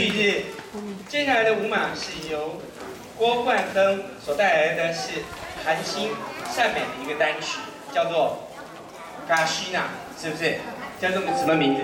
旭日，接下来的舞马是由郭冠登所带来的是韩星善美的一个单曲，叫做《Gashina》，是不是？叫做什么名字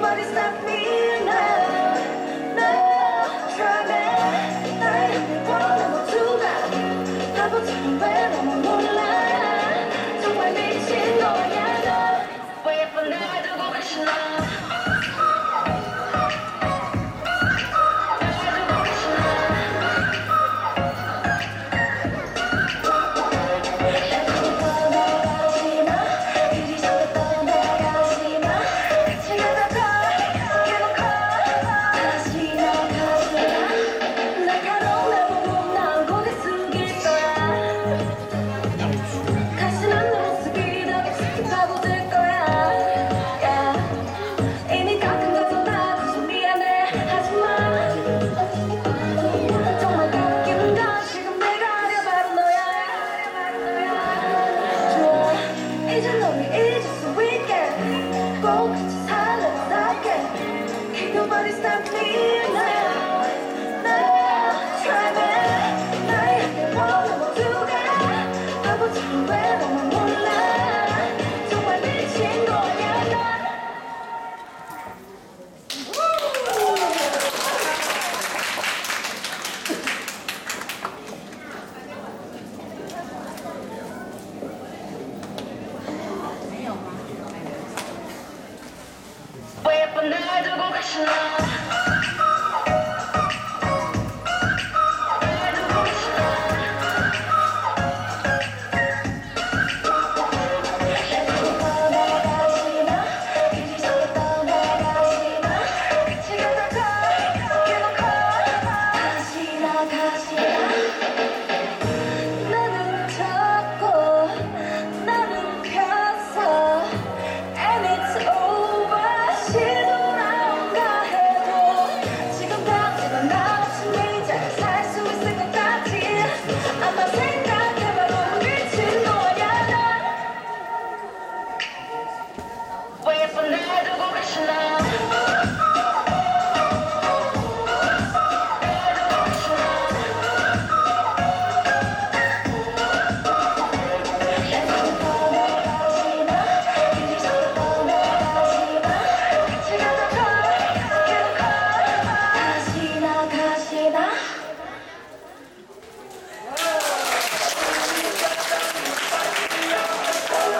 Nobody stop me. flores da vida. 왜 예쁜 날 두고 가시나